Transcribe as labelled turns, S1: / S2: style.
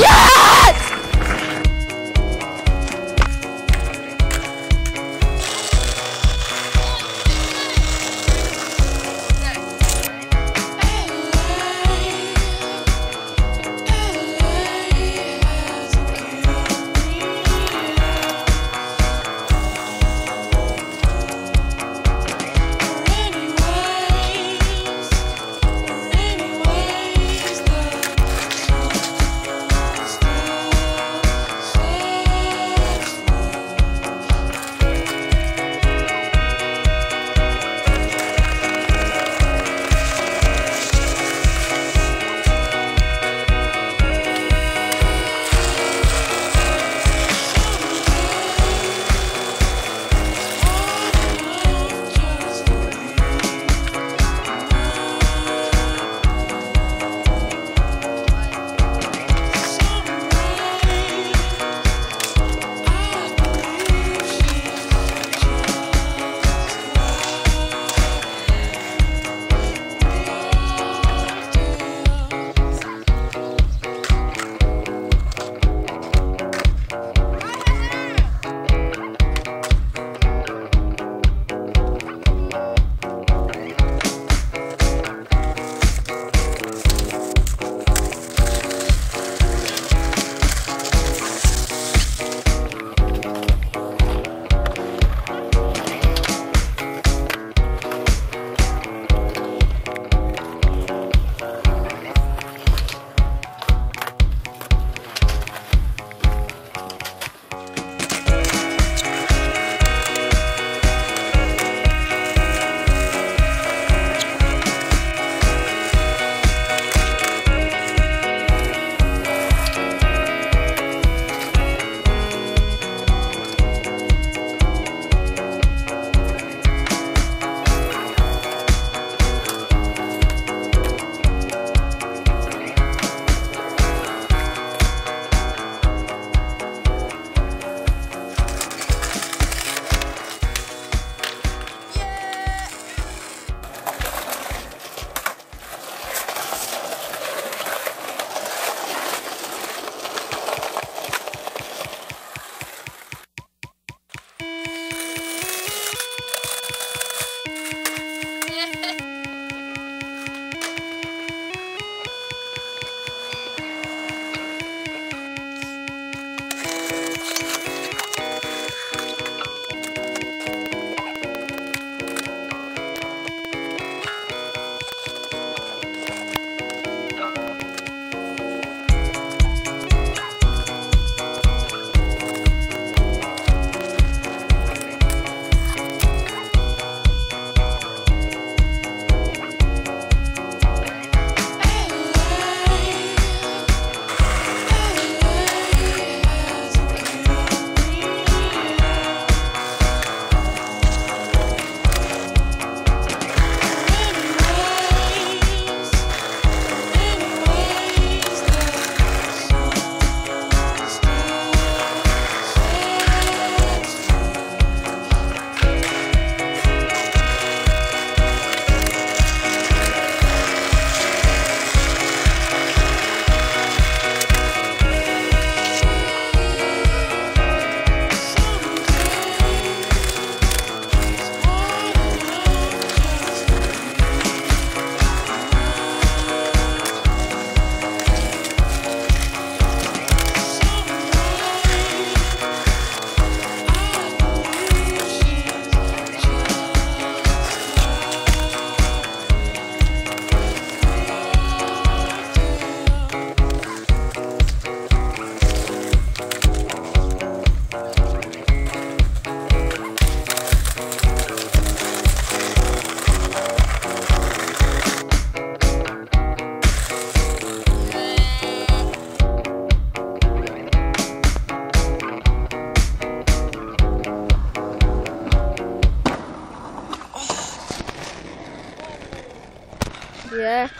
S1: Yeah! 人